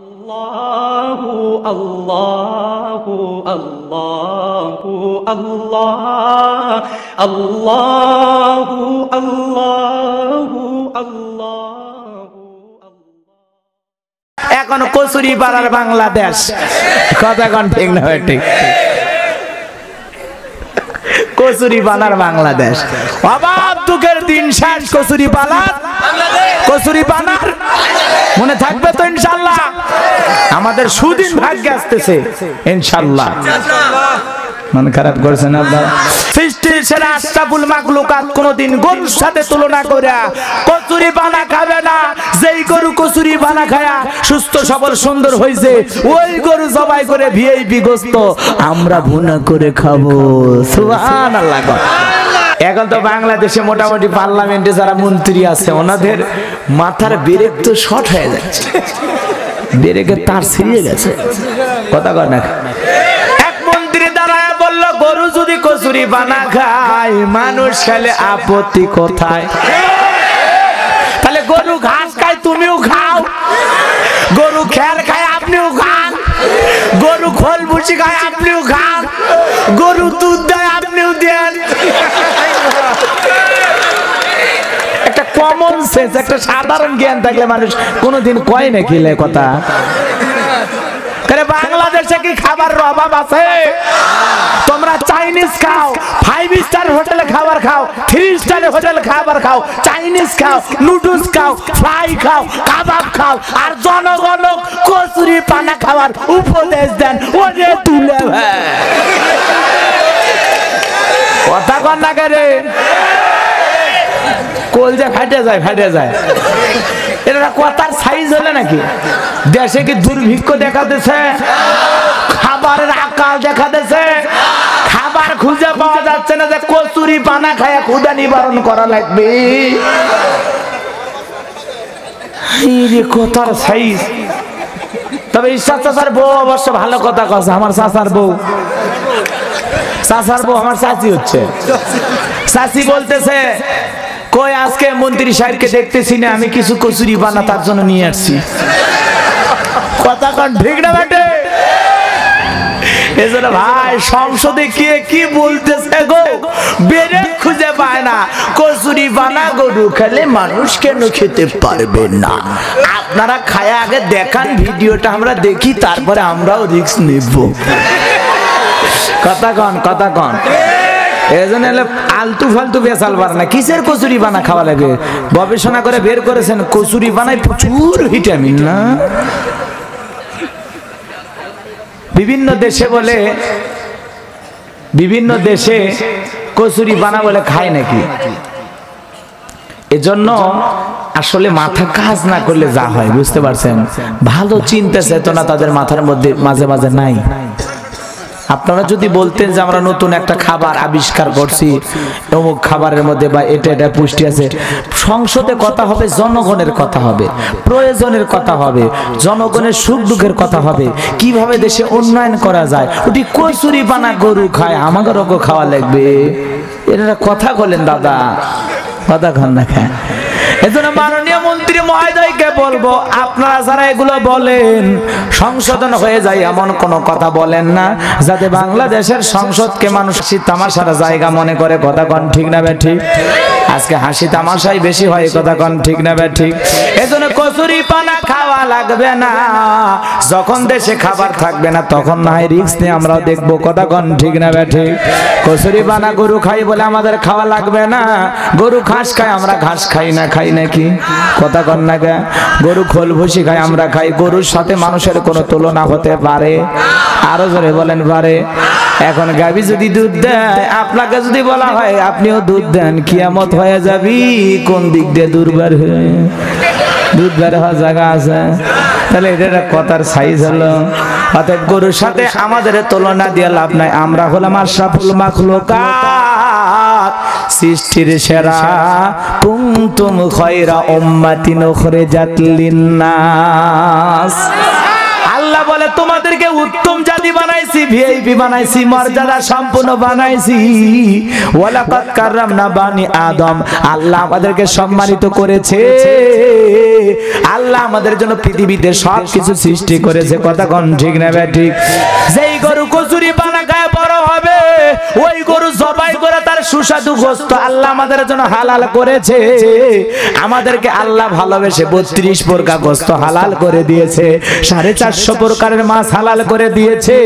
আল্লাহু আল্লাহু আল্লাহ আল্লাহু আল্লাহু আল্লাহ এখন কচুরি পাড়ার বাংলাদেশ। কথা এখন ঠিক না ঠিক কচুরি পাড়ার বাংলাদেশ। অভাব দুঃখের দিন শেষ কচুরি পালার কচুরি পানার মনে থাকবে তো ইনশাল্লাহ আমাদের সুদিন ভাগ্যে আসতেছে। ইনশাল্লাহ মন খারাপ করছেন আপনারা? সৃষ্টির সেরা মাখলুকাত কোনদিন গরুর সাথে তুলনা কইরা কচুরি বানা খাবে না। যেই গরু কচুরি বানা খায়া সুস্থ সবল সুন্দর হইছে ওই গরু জবাই করে ভিআইপি গোস্ত আমরা ভুনা করে খাব। সুবহানাল্লাহ। এখন তো বাংলাদেশে মোটামুটি পার্লামেন্টে যারা মন্ত্রী আছে, ওনাদের মাথার বেরেক তো শর্ট হয়ে যাচ্ছে। বেরেকের তার ছিঁড়ে গেছে। কথা কয় না। গরু আপত্তি কোথায়? তাহলে গরু ঘাস খায়, তুমিও খাও। গরু খায়, আপনিও খান। গরু খোল খায়, আপনিও গরু দুধ দেয় আপনিও দেন একটা কমন সেন্স একটা সাধারণ জ্ঞান থাকলে মানুষ কোনোদিন কয় না খেলে কথা। বাংলাদেশে কি খাবার অভাব আছে? তোমরা চাইনিজ খাও ফাইভ স্টার হোটেলে খাবার খাও থ্রি স্টার হোটেল খাবার খাও, চাইনিজ খাও, নুডলস খাও, ফ্রাই খাও, কাবাব খাও, আর জনগণ কচুরি পানা খাওয়ার উপদেশ দেন, ওরে তুলে ভাই। কথা কন না রে? কোল যে ফাটে যায় ফাটে যায়। এটা কথার সাইজ হলে নাকি? দেশে কি দুর্ভিক্ষ দেখা দিছে খাবারের আকাল দেখা দিছে খাবার খুঁজে পাওয়া যাচ্ছে না যে কচুরি পানা খায়া ক্ষুদা নিবারণ করা লাগবে। কথার সাইজ তবে ঈশ্বর চাচার বউ অবশ্য ভালো কথা কছে, আমার চাচার বউ। চাচার বউ আমার চাচি হচ্ছে। চাচি বলতেছে কই, আজকে মন্ত্রী সাহেবকে দেখতেছি না, আমি কিছু কচুরি বানা তার জন্য নিয়ে আসছি। কথা কন, ঠিক না বেটে? ভাই, সংসদে কে কি বলতেছে গো? বেড়ে খুঁজে পায় না। কচুরি বানা গরু খেলে মানুষ কেন খেতে পারবে না? আপনারা খায় আগে দেখান, ভিডিওটা আমরা দেখি, তারপরে আমরাও রিস্ক নেব। কথা কন কথা কন। এজন্য ফালতু কিসের কচুরি বানা খাওয়া লাগে? গবেষণা করে বের করেছেন, কচুরি বানায় প্রচুর ভিটামিন না? বিভিন্ন দেশে বলে, বিভিন্ন দেশে কচুরি বানা বলে খায় নাকি? এজন্য আসলে মাথা কাজ না করলে যা হয়, বুঝতে পারছেন? ভালো চিন্তা চেতনা তাদের মাথার মধ্যে মাঝে মাঝে নাই। আপনারা যদি বলতেন যে আমরা নতুন একটা খাবার আবিষ্কার করছি, অমুক খাবারের মধ্যে বা এটা এটা পুষ্টি আছে, সংসদে কথা হবে, জনগণের কথা হবে, প্রয়োজনের কথা হবে, জনগণের সুখ দুঃখের কথা হবে, কীভাবে দেশে উন্নয়ন করা যায় ওটি কচুরি বানা গরু খায় আমাদেরও খাওয়া লাগবে। এটা কথা বলেন, দাদা। কথা খান না খায় এজন্য মাননীয় মহোদয়কে বলব, আপনারা যারা এগুলো বলেন, সংশোধন হয়ে যায়, এমন কোন কথা বলেন না। যাতে বাংলাদেশের সংসদকে মানুষ তামাশার জায়গা মনে করে, কথা কন ঠিক না বে আজকে হাসি তামাশাই বেশি হয়, কথা কন ঠিক না বে ঠিক? এজন্য কচুরি পানা খাওয়া লাগবে না। যখন দেশে খাবার থাকবে না, তখন না হয় রিক্স নিয়ে আমরাও দেখব, কথা কন ঠিক না বে কচুরি পানা গরু খাই বলে আমাদের খাওয়া লাগবে না। গরু ঘাস খায় আমরা ঘাস খাই না, খাই নাকি? কথা কন না গে গরু খোল ভুসি খাই, আমরা খাই। গরুর সাথে মানুষের কোনো তুলনা হতে পারে? আরও জোরে বলেন পারে। এখন গাবি যদি দুধ দেয়, আপনাকে যদি বলা হয়, আপনিও দুধ দেন, কিয়ামত হয়ে যাবি। কোন দিক দিয়ে দুর্বার হয়ে দুধ বের হওয়ার জায়গা আছে? তাহলে এটা একটা কথার সাইজ হলো, অতএব গরুর সাথে আমাদের তুলনা দিয়ে লাভ নাই। আমরা হলাম আশরাফুল মাখলুকাত, সৃষ্টির সেরা কুনতুম খয়রা উম্মাতিন উখরিজাত লিন্নাস। আল্লাহ বলে, তোমাদেরকে উত্তম জাতি বানাইছি ভিআইপি বানাইছি, মর্যাদা সম্পূর্ণ বানাইছি। ওয়ালাকাদ কাররামনা বানি আদম। আল্লাহ আমাদেরকে সম্মানিত করেছে। আল্লাহ আমাদের জন্য পৃথিবীতে সব কিছু সৃষ্টি করেছে। কথা কোন ঠিক না বে ঠিক। যেই গরু কচুরি পানা খায়, বড় হবে। ওই গরু জবাই করে তার সুস্বাদু গোস্ত আল্লাহ আমাদের জন্য হালাল করেছে। আমাদেরকে আল্লাহ ভালোবেসে বত্রিশ প্রকার গোস্ত হালাল করে দিয়েছে। সাড়ে চারশো প্রকারের মাছ হালাল করে দিয়েছে।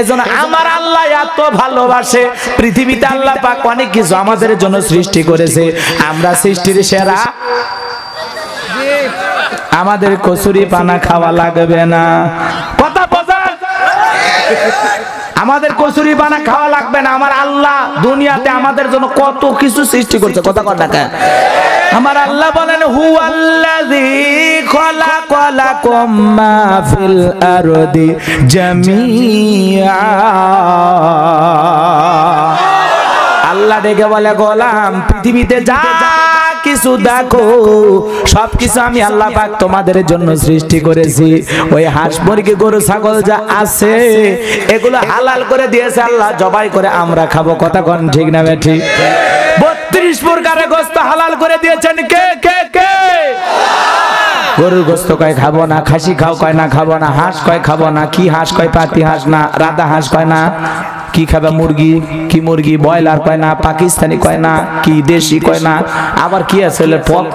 এজন্য আমার আল্লাহ এত ভালোবাসে। পৃথিবীতে আল্লাহ পাক অনেক কিছু আমাদের জন্য সৃষ্টি করেছে। আমরা সৃষ্টির সেরা। আমাদের কচুরি পানা খাওয়া লাগবে না। কথা বোঝান আমাদের কচুরি পানা খাওয়া লাগবে না। আমার আল্লাহ দুনিয়াতে আমাদের জন্য কত কিছু সৃষ্টি করছে। কথা কথা আমার আল্লাহ বলেন হু আল্লাযী খালাকালাকুম মা ফিল আরদি জামিআ। আল্লাহ ডেকে বলে, গোলাম, পৃথিবীতে যা কিছু দেখো, সবকিছু আমি আল্লাহ পাক তোমাদের জন্য সৃষ্টি করেছি। ওই হাঁস, মুরগি, গরু, ছাগল যা আছে, এগুলো হালাল করে দিয়েছে আল্লাহ, জবাই করে আমরা খাব। কথা কোন ঠিক না বে ঠিক বত্রিশ প্রকারের গোস্ত হালাল করে দিয়েছেন কে কে কে? গরুর গোস্ত কয় খাব না, খাসি খাও কয় না খাব না, হাঁস কয় খাব না, কি হাঁস কয় পাতি হাঁস না, রাধা হাঁস কয় না? কি খাবে মুরগি? কি মুরগি? ব্রয়লার কয় না, পাকিস্তানি কয় না, কি দেশি কয় না? আবার কি আছে পক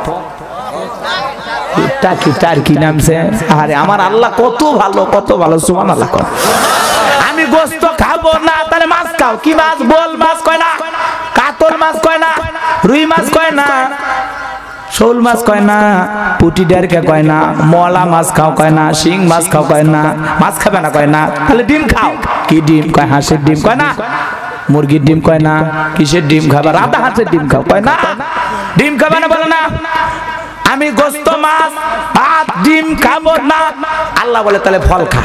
টাকি? টার্কি নামছে আরে আমার আল্লাহ কত ভালো কত ভালো সুমান আল্লাহ কয়। আমি গোস্ত খাব না, তাহলে মাছ খাও। কি মাছ? বল মাছ কয় না, কাতল মাছ কয় না, রুই মাছ কয় না শোল মাছ কয় না, পুটি ডেরকে কয় না, মলা মাছ খাও কয় না, শিং মাছ খাও কয় না, মাছ খাবে না কয় না, তাহলে ডিম খাও। কি ডিম কয়, হাঁসের ডিম কয় না, মুরগির ডিম কয় না, কিসের ডিম খাবে, রাধা হাঁসের ডিম খাও, কয় না, ডিম খাবে না বলে না, আমি গোস্ত মাছ, ভাত, ডিম খাব না, আল্লাহ বলে তাহলে ফল খা।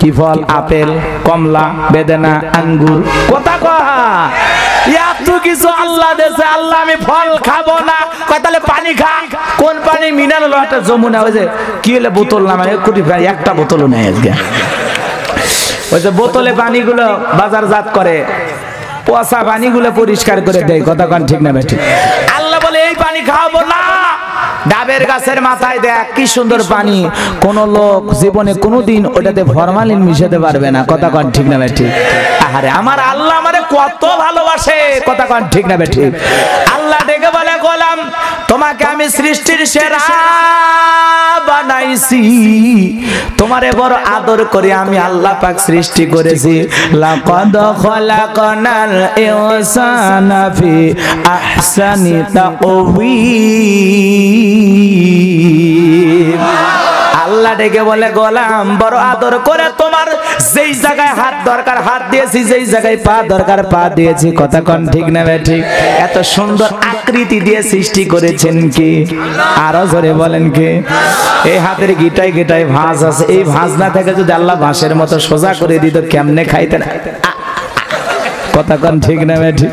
কি ফল, আপেল, কমলা, বেদেনা, আঙ্গুর? কথা কহা কিছু আল্লাহ দেশে আল্লাহ আমি ফল খাব না। তাহলে পানি খা। কোন পানি? Mineral water Jamuna. ওই যে, কি হলে বোতল নামে? কোটি প্রায় একটা বোতলও নেই আজকে। ওই যে বোতলে পানিগুলো বাজারজাত করে, পচা পানিগুলো পরিষ্কার করে দেয়। কথা কন ঠিক না ঠিক। আল্লাহ বলে, এই পানি খাওয়াবো না। ডাবের গাছের মাথায় দেখ, কি সুন্দর পানি। কোন লোক জীবনে কোনোদিন ওটাতে ফরমালিন মিশাতে পারবে না। কথা কন ঠিক না ঠিক আরে আমার আল্লাহ আমারে কত ভালোবাসে। কথা কন ঠিক না ঠিক আল্লাহ দেখে বলে গোলাম তোমাকে আমি সৃষ্টির সেরা বানাইছি। তোমারে বড় আদর করে আমি আল্লাহ পাক সৃষ্টি করেছি। লাকাদ খলাকনাল ইনসানা ফি আহসানি তাকওয়িম আল্লাহ ডেকে বলে, গোলাম, বড় আদর করে তোমার যেই জায়গায় হাত দরকার, হাত দিয়েছি, যেই জায়গায় পা দরকার, পা দিয়েছি। কথা কন ঠিক না ঠিক? এত সুন্দর আকৃতি দিয়ে সৃষ্টি করেছেন কি? আরও জোরে বলেন কি? এই হাতের গিটাই গিটাই ভাঁজ আছে। এই ভাঁজ না থেকে যদি আল্লাহ ভাঁজের মতো সোজা করে দিত, কেমনে খাইতেন? কথা কন ঠিক না ঠিক?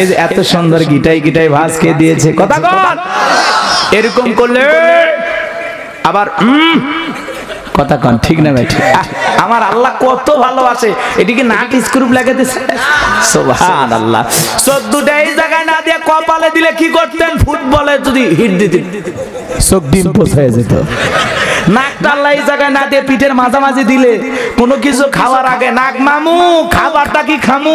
এই যে এত সুন্দর গিটাই গিটাই ভাঁজ কে দিয়েছে, কথা কন? এরকম করলে আবার কথা কন ঠিক না ভাই আমার আল্লাহ কত ভালোবাসে। এটিকে নাক স্ক্রুপ লাগে দিছে? সুবহান আল্লাহ চোদ্দটা এই জায়গায় না দিয়ে কপালে দিলে কি করতেন? ফুটবলে যদি হিট দিতেন। চোখ ডিম পোষায় যেত। নাকটা আল্লাহ এই জায়গায় না দিয়ে পিঠের মাঝামাঝি দিলে কোনো কিছু খাওয়ার আগে নাক মামু খাবারটা কি খামু?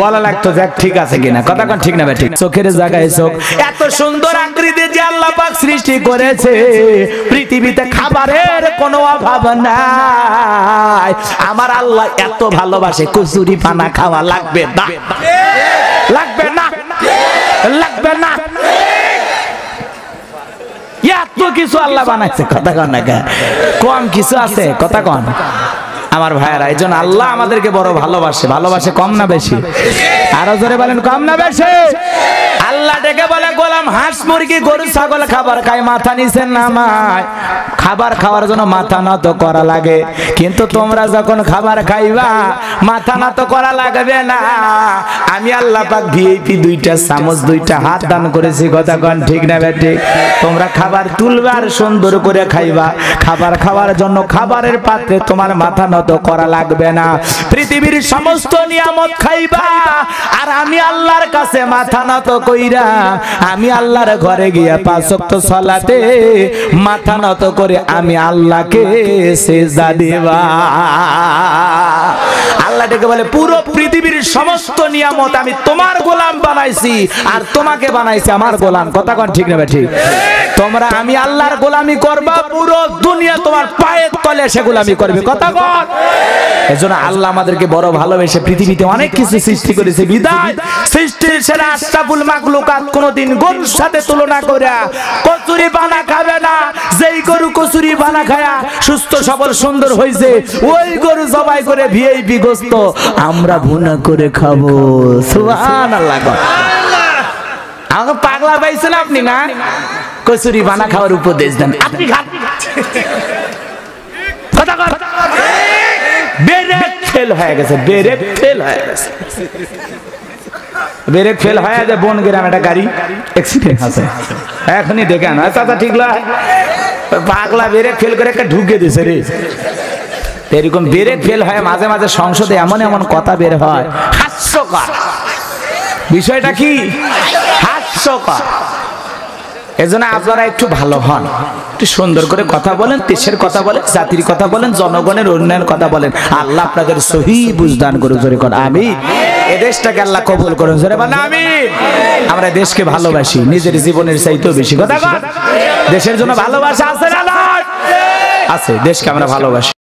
বলা লাগতো দেখ ঠিক আছে কিনা। কথা কোন ঠিক না ভাই ঠিক। চোখের জায়গায় চোখ। এত সুন্দর আকৃতি যে আল্লাহ পাক সৃষ্টি করেছে। পৃথিবীতে খাবারের কোনো অভাব নাই। আমার আল্লাহ এত ভালোবাসে, কচুরি পানা খাওয়া লাগবে না। লাগবে না। লাগবে না। এত কিছু আল্লাহ বানাইছে, কথা কন? কম কিছু আছে, কথা কন। আমার ভাইয়েরা, এই জন্য আল্লাহ আমাদেরকে বড় ভালোবাসে। ভালোবাসে কম না বেশি? আরও জোরে বলেন, কম না বেশি? আল্লাহ ডেকে বলে, গোলাম হাঁস, মুরগি, গরু, ছাগল, খাবার খায়, মাথা নিচে নামায়। খাবার খাওয়ার জন্য মাথা নত করা লাগে। কিন্তু তোমরা যখন খাবার খাইবা, মাথা নত করা লাগবে না। আমি আল্লাহ পাক ভিআইপি দুইটা, চামচ দুইটা হাত দান করেছি, কথা কন ঠিক না বে ঠিক? তোমরা খাবার তুলবার সুন্দর করে খাইবা। খাবার খাওয়ার জন্য খাবারের পাত্রে তোমার মাথা নত করা লাগবে না। পৃথিবীর সমস্ত নিয়ামত খাইবা। আর আমি আল্লাহর কাছে মাথা নত কইরা আমি আল্লাহর ঘরে গিয়া পাঁচ ওয়াক্ত সালাতে মাথা নত করে আমি আল্লাহকে সেজদা দেবা আল্লাহ ডেকে বলে, পুরো পৃথিবীর সমস্ত নিয়ামত আমি তোমার গোলাম বানাইছি আর তোমাকে বানাইছি আমার গোলাম। কথা কোন ঠিক নেবে ঠিক। তোমরা আমি আল্লাহর গোলামি করবা, পুরো দুনিয়া তোমার পায়ের তলে সে গোলামি করবে। কথা কন। এজন্য আল্লাহ আমাদেরকে বড় ভালোবেসে পৃথিবীতে অনেক কিছু সৃষ্টি করেছে। বিদায়। সৃষ্টির সেরা আশরাফুল মাকলুকাত কোনদিন গরুর সাথে তুলনা করে কচুরি বানা খাবে না। যেই গরু কচুরি বানা খায়া সুস্থ, সবল, সুন্দর হয়েছে ওই গরু জবাই করে ভিআইপি গোস্ত আমরা ভুনা করে খাব। সুবহানাল্লাহ। আমাকে পাগলা পাইছেন আপনি না? কচুরি বানা খাওয়ার উপদেশ দেন। আপনি খান। কথা কর ব্রেক ফেল হয়ে গেছে, ব্রেক ফেল হয়ে গেছে। ব্রেক ফেল হয়ে যায় বন গ্রাম একটা গাড়ি অ্যাক্সিডেন্ট আছে এখনই দেখে আনো। চাচা ঠিক লয়। পাগলা ব্রেক ফেল করে একটা ঢুকে দিছে রে। এরকম ব্রেক ফেল হয় মাঝে মাঝে সংসদে এমন এমন কথা বের হয়। হাস্যকর। বিষয়টা কি? হাস্যকর। এজন্য আপনারা একটু ভালো হন। একটু সুন্দর করে কথা বলেন, দেশের কথা বলেন, জাতির কথা বলেন, জনগণের উন্নয়ন কথা বলেন। আল্লাহ আপনাদের সহি বুঝদান করে জোরে কর আমি এ দেশটাকে আল্লাহ কবুল করুন, জোরে বলেন আমি আমরা দেশকে ভালোবাসি, নিজের জীবনের চাইতেও বেশি কথা কর দেশের জন্য ভালোবাসা আছে না আছে, দেশকে আমরা ভালোবাসি।